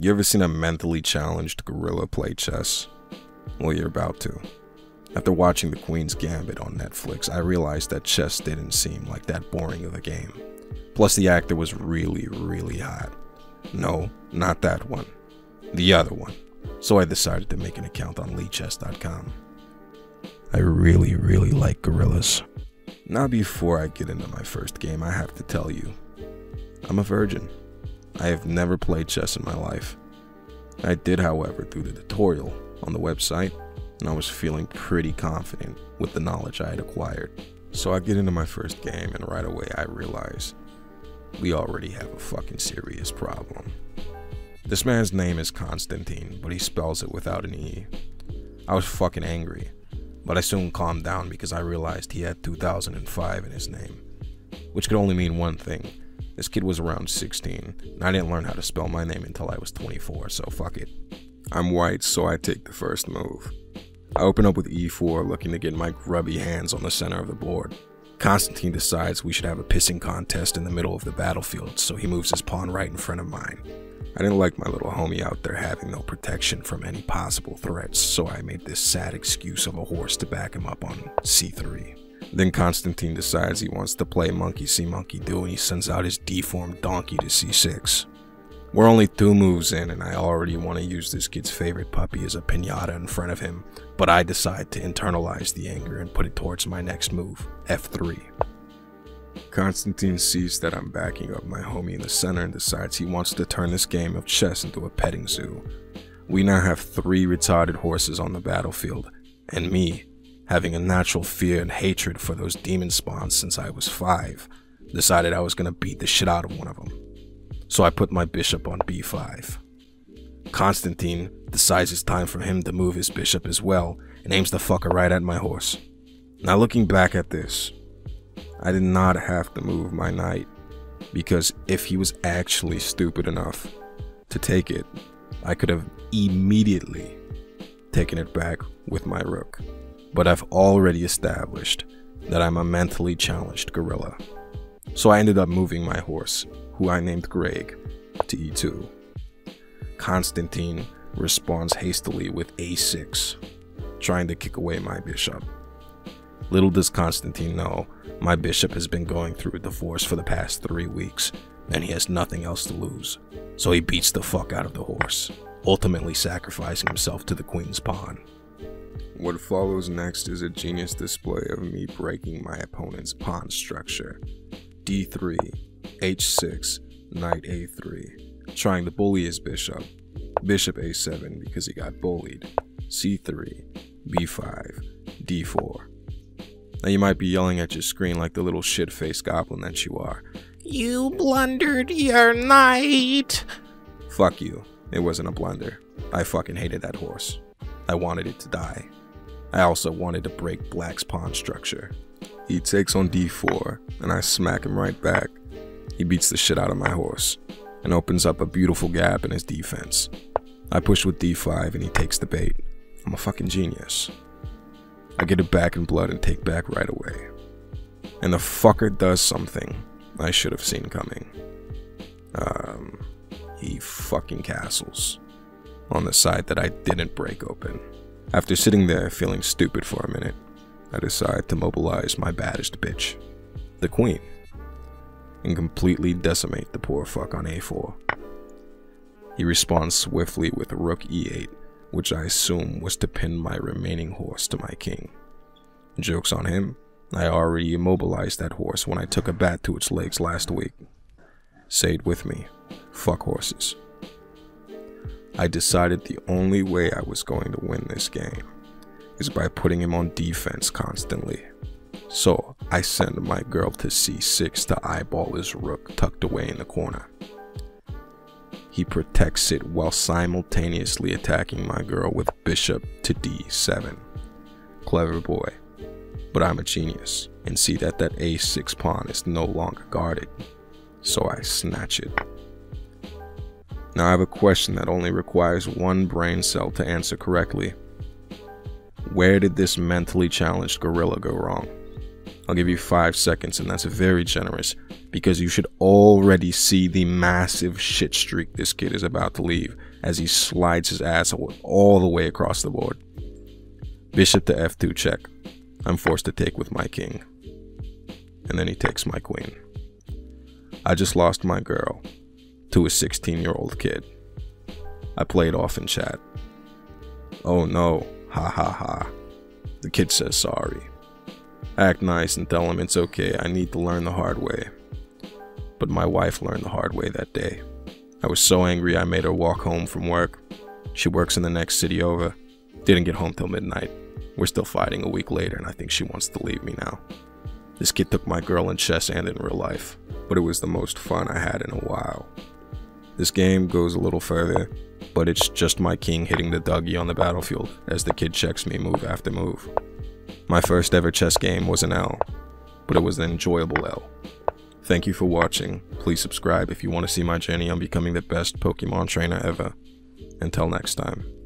You ever seen a mentally challenged gorilla play chess? Well, you're about to. After watching The Queen's Gambit on Netflix, I realized that chess didn't seem like that boring of a game. Plus, the actor was really, really hot. No, not that one. The other one. So I decided to make an account on lichess.com. I really, really like gorillas. Now, before I get into my first game, I have to tell you I'm a virgin. I have never played chess in my life. I did, however, through the tutorial on the website, and I was feeling pretty confident with the knowledge I had acquired. So I get into my first game, and right away I realize we already have a fucking serious problem. This man's name is Constantine, but he spells it without an E. I was fucking angry, but I soon calmed down because I realized he had 2005 in his name, which could only mean one thing this kid was around 16, and I didn't learn how to spell my name until I was 24, so fuck it. I'm white, so I take the first move. I open up with e4, looking to get my grubby hands on the center of the board. Constantine decides we should have a pissing contest in the middle of the battlefield, so he moves his pawn right in front of mine. I didn't like my little homie out there having no protection from any possible threats, so I made this sad excuse of a horse to back him up on c3. Then Constantine decides he wants to play monkey see monkey do and he sends out his deformed donkey to c6. We're only two moves in and I already want to use this kid's favorite puppy as a pinata in front of him, but I decide to internalize the anger and put it towards my next move, f3. Constantine sees that I'm backing up my homie in the center and decides he wants to turn this game of chess into a petting zoo. We now have three retarded horses on the battlefield, and me, having a natural fear and hatred for those demon spawns since I was five, decided I was gonna beat the shit out of one of them. So I put my bishop on b5. Constantine decides it's time for him to move his bishop as well and aims the fucker right at my horse. Now looking back at this, I did not have to move my knight because if he was actually stupid enough to take it, I could have immediately taken it back with my rook but I've already established that I'm a mentally challenged gorilla. So I ended up moving my horse, who I named Greg, to e2. Constantine responds hastily with a6, trying to kick away my bishop. Little does Constantine know, my bishop has been going through a divorce for the past three weeks, and he has nothing else to lose. So he beats the fuck out of the horse, ultimately sacrificing himself to the queen's pawn. What follows next is a genius display of me breaking my opponent's pawn structure. d3, h6, knight a3, trying to bully his bishop, bishop a7 because he got bullied, c3, b5, d4. Now you might be yelling at your screen like the little shit-faced goblin that you are. You blundered your knight! Fuck you. It wasn't a blunder. I fucking hated that horse. I wanted it to die. I also wanted to break Black's pawn structure. He takes on d4, and I smack him right back. He beats the shit out of my horse, and opens up a beautiful gap in his defense. I push with d5 and he takes the bait. I'm a fucking genius. I get it back in blood and take back right away. And the fucker does something I should have seen coming. Um, he fucking castles on the side that I didn't break open. After sitting there feeling stupid for a minute, I decide to mobilize my baddest bitch, the queen, and completely decimate the poor fuck on a4. He responds swiftly with rook e8, which I assume was to pin my remaining horse to my king. Joke's on him, I already immobilized that horse when I took a bat to its legs last week. Say it with me, fuck horses. I decided the only way I was going to win this game is by putting him on defense constantly. So I send my girl to c6 to eyeball his rook tucked away in the corner. He protects it while simultaneously attacking my girl with bishop to d7. Clever boy. But I'm a genius and see that that a6 pawn is no longer guarded. So I snatch it. Now I have a question that only requires one brain cell to answer correctly. Where did this mentally challenged gorilla go wrong? I'll give you 5 seconds and that's very generous because you should already see the massive shit streak this kid is about to leave as he slides his ass all the way across the board. Bishop to f2 check. I'm forced to take with my king. And then he takes my queen. I just lost my girl to a 16 year old kid. I played off in chat. Oh no, ha ha ha. The kid says sorry. Act nice and tell him it's okay, I need to learn the hard way. But my wife learned the hard way that day. I was so angry I made her walk home from work. She works in the next city over. Didn't get home till midnight. We're still fighting a week later, and I think she wants to leave me now. This kid took my girl in chess and in real life, but it was the most fun I had in a while. This game goes a little further, but it's just my king hitting the Dougie on the battlefield as the kid checks me move after move. My first ever chess game was an L, but it was an enjoyable L. Thank you for watching. Please subscribe if you want to see my journey on becoming the best Pokemon trainer ever. Until next time.